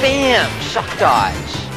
Bam! Shock dodge!